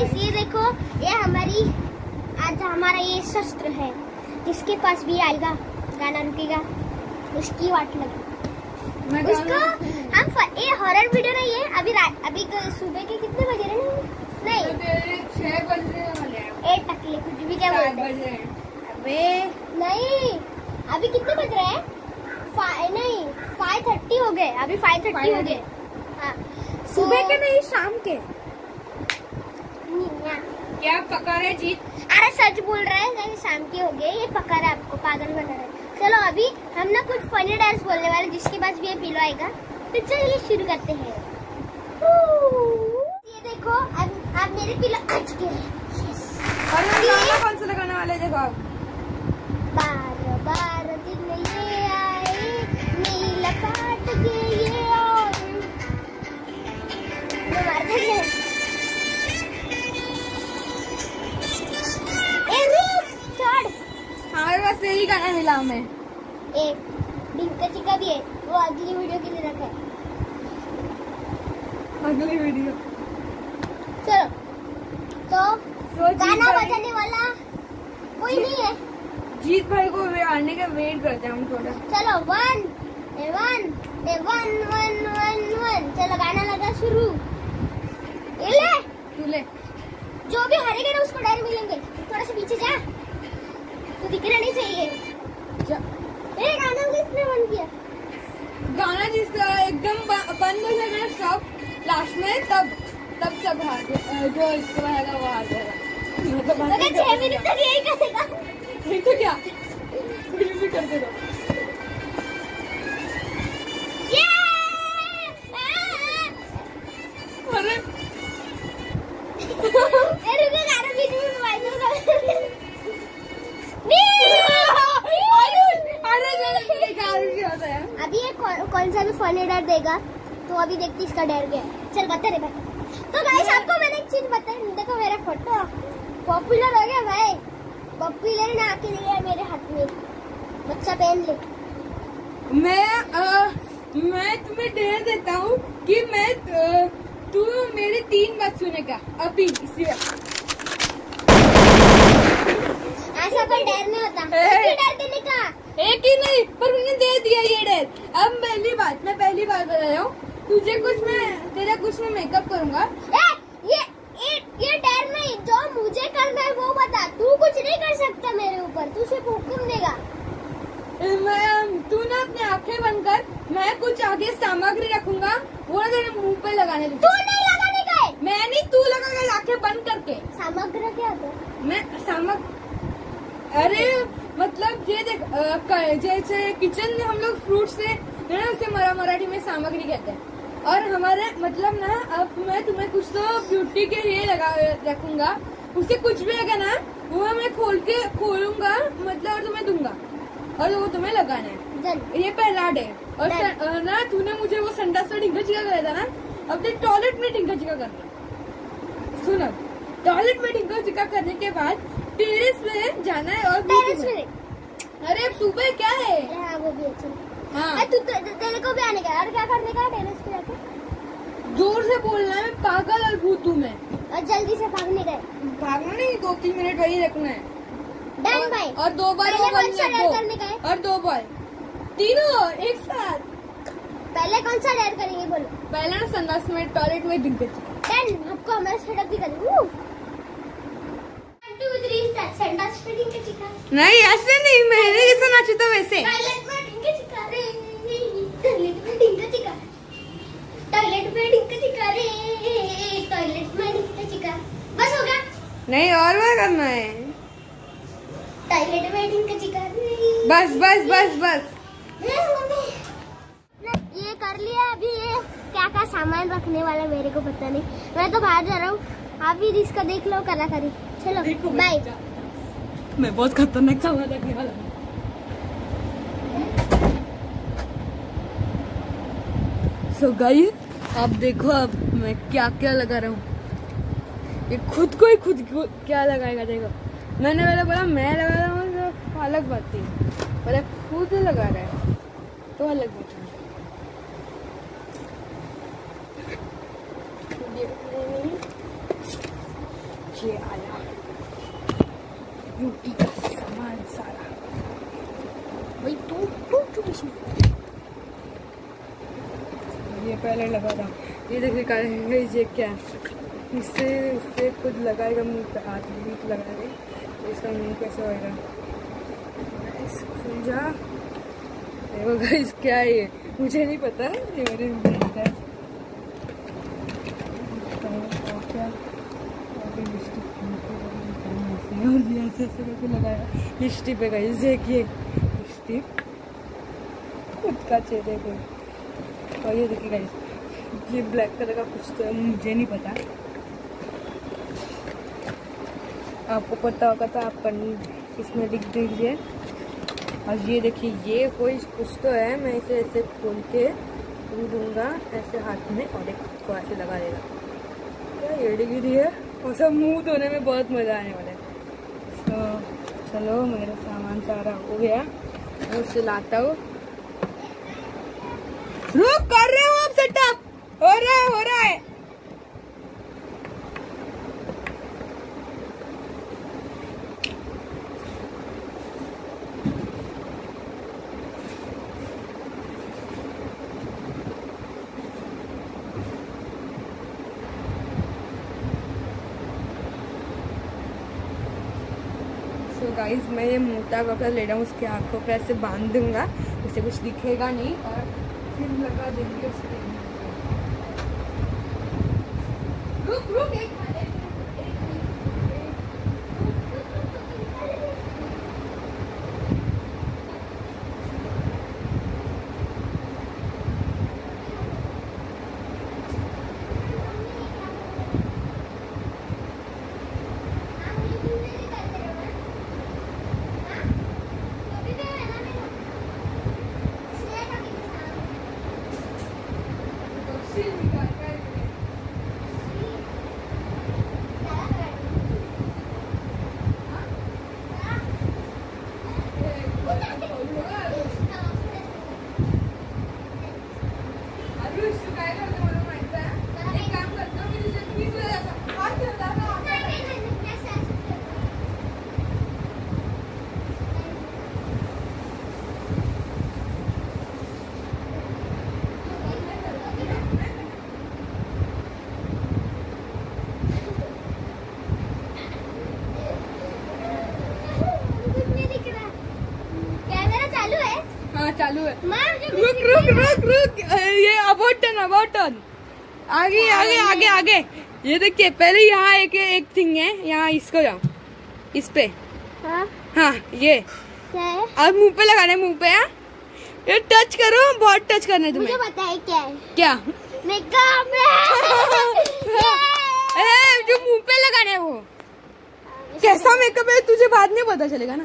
ये देखो ये हमारी आज हमारा ये शस्त्र है। जिसके पास भी आएगा गाना रुकेगा। उसकी वाट लगी। उसको हम ये हॉरर वीडियो नहीं है अभी अभी तो सुबह के कितने बजे रहे हैं? नहीं। तो छह बजने वाले हैं ए टकले कुछ भी क्या बोलते रहे अबे। नहीं अभी कितने बज रहे हैं? फाइव नहीं फाइव थर्टी हो गए अभी फाइव थर्टी हो गए। हाँ। सुबह के नहीं शाम के। क्या पका रहे जीत अरे सच बोल रहा है नहीं शाम के हो गए ये पका रहा है आपको पागल बना रहा है। चलो अभी हम ना कुछ फनी डांस बोलने वाले जिसके पास भी ये पिलो आएगा। तो चलिए शुरू करते हैं। ये देखो अब अब मेरे पिलो आ चुके हैं और हम गाना कौन सा लगाने वाले देखो आप। बार बार दिन ये गाना मिला हमें एक डिंका चिका भी है। वो अगली वीडियो के लिए रखा है। अगली वीडियो। चलो। तो तो गाना बजाने वाला कोई नहीं है। जीत भाई को वे आने का वेट करते हैं हम थोड़ा। चलो one A one A one one one one. चलो गाना लगा शुरू। ले। तू ले। जो भी हारेगा ना उसको डायरी मिलेंगे थोड़ा सा पीछे जा। तो दिखना नहीं चाहिए। जा। ए गाना किसने बंद किया गाना जिस एकदम बंद हो जाएगा सब लास्ट में तब तब सब हार गए- जो इसको रहेगा वो हार जाएगा मतलब छह मिनट तक यही करेगा। नहीं तो क्या? कुछ भी करते रहो। इसका डर गया। चल बता रे बता। तो गाइस आपको मैंने एक चीज़ बताई। देखो मेरा फ़ोटो पॉपुलर हो गया भाई। पॉपुलर ना आके है मेरे हाथ में। बच्चा पहन ले। मैं अ, मैं तुम्हें डेर देता हूँ कि मैं तू मेरी तीन बात सुनेगा। अभी इसी ऐसा कोई डर नहीं होता। ही डर देने का। एक ही नहीं पर मैंने दे दिया ये डर। अब पहली बात मैं पहली बात बता रहा हूँ। तुझे कुछ मैं तेरा कुछ मैं मेकअप करूँगा? ए, ये ये ये डर नहीं जो मुझे करना है वो बता। तू कुछ नहीं कर सकता मेरे ऊपर तू सिर्फ़ हुक्म देगा। मैं तू ना अपनी आँखें बंद कर मैं कुछ आगे सामग्री रखूँगा वो ना तेरे मुँह पे लगाने तू नहीं लगाने का है मैं नहीं तू लगा कर आँखें बंद करके। सामग्री क्या होता है? मैं सामग अरे मतलब ये देख जैसे किचन में हम लोग फ्रूट से ना उसे मरा मराठी में सामग्री कहते हैं। और हमारे मतलब ना अब मैं तुम्हें कुछ तो ब्यूटी के लिए लगा रखूँगा। उसे कुछ भी लगा ना वो मैं खोल के खोलूँगा मतलब और तुम्हें दूँगा। और वो तुम्हें लगाना है। ये पहला डे और Done. ना तूने मुझे वो संडास में ढिंगा चिका कराया था ना अब देख टॉयलेट में ढिंगा चिका करना सुन अब टॉयलेट में ढिंगा चिका करने के बाद टेरेस पे जाना है और में। अरे सुबह क्या है? हाँ वो भी अच्छा। हाँ। तू ते- ते- तेरे को भी आने का और क्या करने का टेरेस पे जाके? ज़ोर से बोलना है पागल और भूत हूँ मैं। और जल्दी से भागने है। भागना नहीं दो तीन मिनट वही रखना है। डन भाई और दो बार दो। है? और दो बार। तीनों एक साथ। पहले कौन सा डर करेंगे बोलो। पहला ना संडास में टॉयलेट में ढिंगा चिका डन हमको हमारा सेटअप ढिंके चिका नहीं ऐसे नहीं मैंने जैसा नाचा था वैसे। टॉयलेट में ढिंके चिका रे टॉयलेट में ढिंके चिका टॉयलेट में चिका रे टॉयलेट में चिका। बस हो गया। नहीं और बार करना है? टॉयलेट में चिका बस बस बस बस। ये कर लिया अभी ये। क्या क्या सामान रखने वाला मेरे को पता नहीं। मैं तो बाहर जा रहा हूँ। आप भी इसका देख लो कलाकारी चलो बाय मैं बहुत खतरनाक सामान रखने वाला हूँ। सो गाइस अब देखो अब मैं क्या क्या लगा रहा हूँ। ये खुद को ही खुद को क्या लगाएगा, देखो। मैंने पहले बोला, मैं लगा रहा हूँ तो अलग बात थी। पहले खुद लगा रहा है तो अलग बात है आया। ब्यूटी का सामान सारा। भाई तू तू कुछ नहीं ये पहले लगा था। ये देखिए गाइस ये क्या है? इससे इससे खुद लगाएगा मुँह पे हाथ भी लगा दे तो इसका मुँह कैसे होएगा? जा देखो गाइस क्या है ये? मुझे नहीं पता, ये मेरे है ऐसे ऐसे करके लगाया लिपस्टिक पे गाइस देखिए। लिपस्टिक खुद का चेहरे पे। और ये देखिए गाइस ये ब्लैक कलर का कुछ तो मुझे नहीं पता। आपको पता होगा तो आप इसमें लिख दीजिए। और ये देखिए, ये कोई कुछ तो है, मैं इसे ऐसे खोल के दूँ दूँगा, ऐसे हाथ में और एक को ऐसे लगा देगा। क्या एड़ी गिरी है? और सब मुँह धोने में बहुत मज़ा आने वाला है। तो चलो, मेरा सामान सारा हो गया। मैं उससे लाता हूँ। रुक, कर रहे हो आप सेटअप हो रहा है, हो रहा है। सो गाइस मैं ये मोटा कपड़ा ले रहा हूँ, उसके आँखों पे ऐसे बाँध दूँगा, उसे कुछ दिखेगा नहीं, और फिर लगा देंगे उसके रुक रुक एक मिनट, एक मिनट, एक मिनट, एक मिनट, निकाल कर अरे उसको काय करते मला माहित आहे एक काम करतो मी तुझ्या मी तुला असं हात ठेवला ना कैमरा चालू है हाँ चालू है माँ रुक रुक रुक रुक अ, ये अबाउट टर्न आगे आगे आगे आगे. ये देखिए पहले यहाँ एक एक थिंग है यहाँ इसको जाओ. इस पे. हाँ. हाँ ये. अब मुँह पे लगाना है मुँह पे हाँ? ये टच करो बहुत टच करना है मुझे तुम्हें. पता है क्या है. क्या? मेकअप ए, जो मुँह पे लगाना है वो. कैसा मेकअप है तुझे बाद में पता चलेगा ना.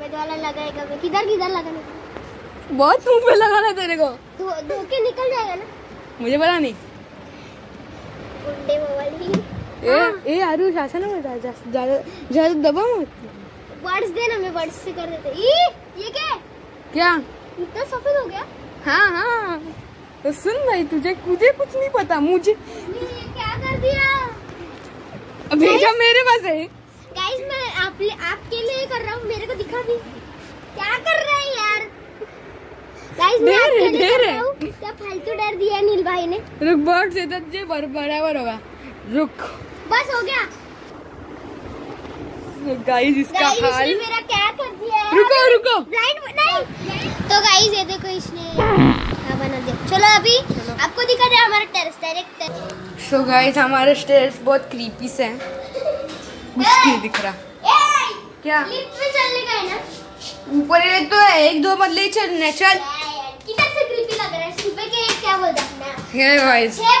वाला लगाएगा किधर किधर लगाने बहुत मुँह पे लगाना तेरे को. धो के निकल जाएगा ना? मुझे पता नहीं। ए ए आरू ऐसा ना बता ज़्यादा ज़्यादा दबा मत। वर्ड्स दे ना मैं वर्ड्स से कर देते। ई ये क्या? है क्या? इतना सफ़ेद हो गया? हाँ हाँ। तो सुन भाई तुझे मुझे कुछ नहीं पता मुझे। ये क्या कर दिया? भेजा मेरे पास है। गाइस मैं आप आपके लिए कर रहा हूँ मेरे को दिखा भी क्या कर रहा है यार? गाइस मैं आपके लिए कर रहा हूँ। फालतू डर दिया नील भाई ने। रुक बर्ड से तो बर- बराबर होगा। रुक। बस हो गया। गाइस इसका हाल। मेरा क्या कर दिया है? रुको रुको। ब्लाइंड नहीं। तो गाइस ये देखो इसने हाँ बना दिया। चलो अभी आपको दिखा दे हमारा टेरेस डायरेक्ट सो गाइस हमारे स्टेयर्स बहुत क्रीपी से हैं। कुछ नहीं दिख रहा। क्या? लिफ्ट में चलने का है ना? ऊपर ये तो है एक दो मतलब चलने चल किधर से क्रीपी लग रहा है सुबह के क्या बोलते हैं अपना ये गाइस हैं?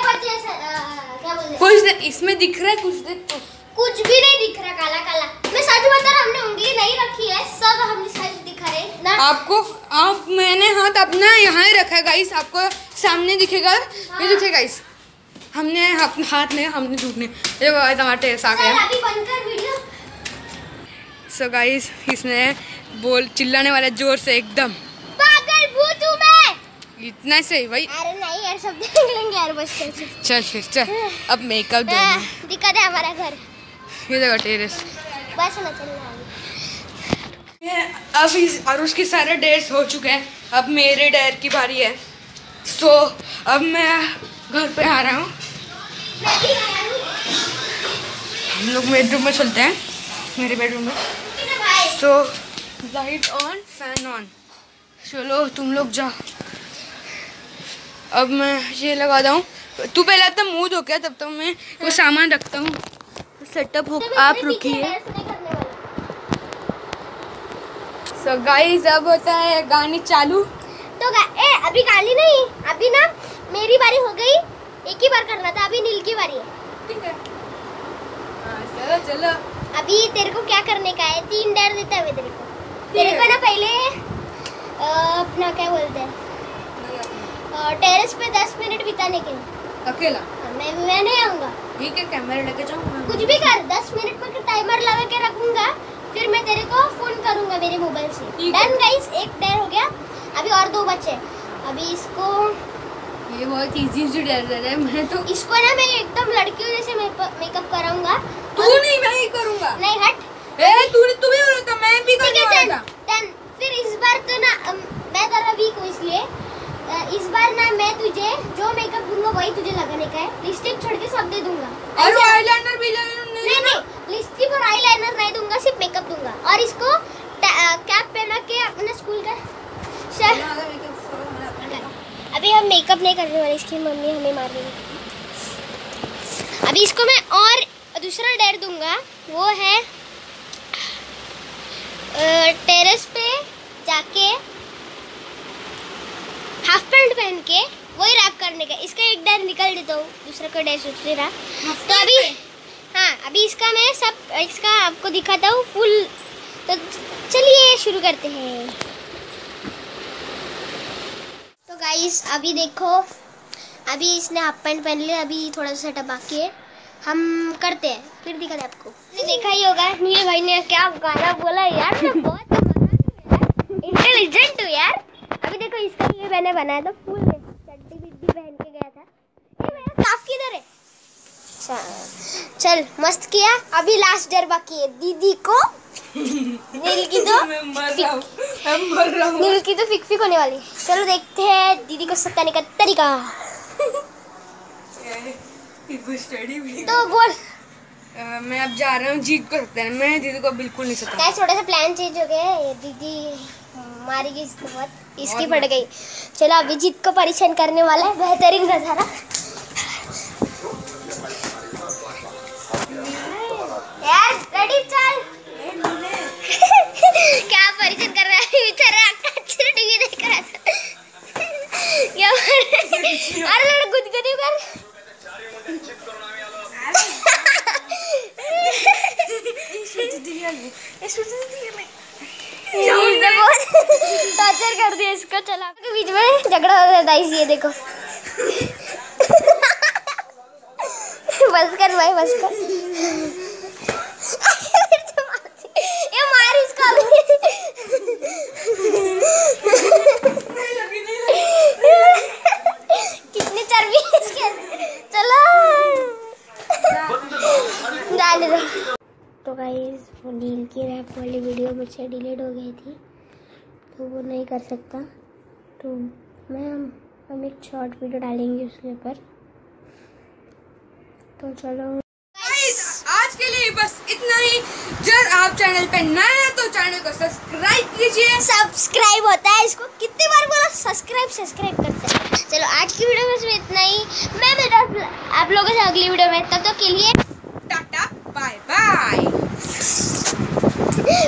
कुछ दे- इसमें दिख रहा है कुछ देख तो कुछ भी नहीं दिख रहा काला काला। मैं सच बता रहा हमने उंगली नहीं रखी है सब हमने सच दिखा रहे ना? आपको आप मैंने हाथ अपना यहाँ ही रखा है गाइस आपको सामने दिखेगा ये दिखेगा गाइस हमने हाथ में हमने झूठने ये गाइस हमारे टेस्ट आ वीडियो सो गाइस इसने बोल चिल्लाने वाला ज़ोर से एकदम। हूँ इतना सही भाई। अरे नहीं यार सब देख लेंगे यार बस चल चल। चल फिर चल। अब मेकअप देना हाँ, दिखा दे हमारा घर। ये जगह टेरेस। बस ना चलना अब इस अरुष के सारे डेयर्स हो चुके हैं। अब मेरे डेयर की बारी है। सो so, अब मैं घर पे आ रहा हूँ। हूँ हम लोग बेडरूम में चलते हैं मेरे बेडरूम में। So light on fan on चलो तुम लोग जाओ। अब मैं ये लगा दूँ तू पहले अपना मुँह धो के तब तक मैं वो सामान रखता हूँ। सेटअप हो तो आप रुकिए। सो गाइस अब होता है गाने चालू। तो गा- ए अभी गाली नहीं। अभी ना मेरी बारी हो गई। एक ही बार करना था अभी नील की बारी है। ठीक है। हाँ, चलो चलो। अभी तेरे को क्या करने का है? तीन डर देता है तेरे को। तेरे को ना पहले अपना क्या बोलते हैं? टेरेस पे दस मिनट बिताने के लिए। अकेला? मैं मैं नहीं आऊँगा। ठीक है कैमरा लेके जाऊँ कुछ भी कर दस मिनट पर टाइमर लगा के रखूँगा फिर मैं तेरे को फ़ोन करूँगा मेरे मोबाइल से। डन गाइस एक डर हो गया। अभी और दो बचे अभी इसको ये बहुत इजी से डर रहा है मैं तो इसको ना मैं एकदम लड़कियों जैसे मेकअप कराऊँगा। तू नहीं मैं ही करूँगा। नहीं हट। ए तू तू भी बोला था मैं भी करने है वाला। था फिर इस बार तो ना मैं तेरा वीक हूँ इसलिए। इस बार ना मैं तुझे जो मेकअप दूँगा वही तुझे लगाने का है। लिपस्टिक छोड़ के सब दे दूँगा। और आईलाइनर भी नहीं नहीं लिपस्टिक और आईलाइनर नहीं दूँगा सिर्फ़ मेकअप दूँगा। और इसको कैप पहना के अपना स्कूल का अभी हम मेकअप नहीं करने वाले इसकी मम्मी हमें मार रही है। अभी इसको मैं और दूसरा डेर दूँगा। वो है टेरेस पे जाके हाफ़ पैंट पहन के वही रैप करने का। इसका एक डेर निकल देता हूँ दूसरा का डेर सोच रहा। तो अभी हाँ अभी इसका मैं सब इसका आपको दिखाता हूँ फुल। तो चलिए शुरू करते हैं। तो गाइस अभी देखो अभी इसने हाफ़ पैंट पहन लिया अभी थोड़ा सा सेटअप बाकी है। हम करते हैं फिर दिखाते हैं आपको। देखा ही होगा नील भाई ने क्या गाना बोला यार मैं बहुत इंटेलिजेंट हूँ यार। अभी देखो इसका ये मैंने बनाया था फुल चड्डी बिड्डी पहन के गया था। ये मेरा काफ किधर है। अच्छा चल मस्त किया। अभी लास्ट डर बाकी है। दीदी को नील की तो मैं मैं नील की तो फिक फिक होने वाली। चलो देखते हैं दीदी को सताने का तरीका। तो बोल। मैं अब जा रहा हूँ जीत को सकते हैं मैं दीदी को बिल्कुल नहीं सकता थोड़ा सा प्लान चेंज हो गया है। दीदी मारी गई इसको बहुत। इसकी पड़ गई। चलो अभी जीत को परेशान करने वाला है, बेहतरीन नज़ारा। यार रेडी चल क्या परेशान कर रहा है इधर अच्छा टीवी देख रहा था क्या अरे लड़ गुदगुदी कर टॉर्चर कर दिया इसको चला। के बीच में झगड़ा हो रहा था ये देखो। बस कर भाई, बस कर। तो गाइस वो नील की रैप वाली वीडियो मुझसे डिलीट हो गई थी तो वो नहीं कर सकता। तो मैं हम एक शॉर्ट वीडियो डालेंगे उसके ऊपर। तो चलो। आज के लिए बस इतना ही। जब आप चैनल पे नए हैं तो चैनल को सब्सक्राइब कीजिए। सब्सक्राइब होता है इसको। कितनी बार बोला? सब्सक्राइब सब्सक्राइब करते हैं। चलो आज की वीडियो में इतना ही। मैं मिलता आप लोगों से अगली वीडियो में। तब तक के लिए टाटा बाय बाय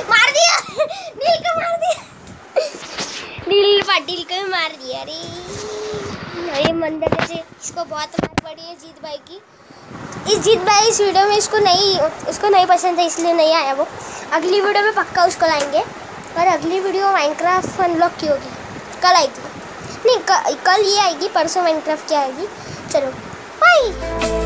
मार दिया नील को मार दिया नील पाटिल को भी मार दिया अरे ये मंदिर जैसे इसको बहुत मार पड़ी है जीत भाई की। इस जीत भाई इस वीडियो में इसको नहीं उसको नहीं पसंद है, इसलिए नहीं आया वो। अगली वीडियो में पक्का उसको लाएँगे। और अगली वीडियो माइनक्राफ्ट अनलॉक की होगी। कल आएगी। नहीं कल ये आएगी, परसों माइनक्राफ्ट की आएगी। चलो बाय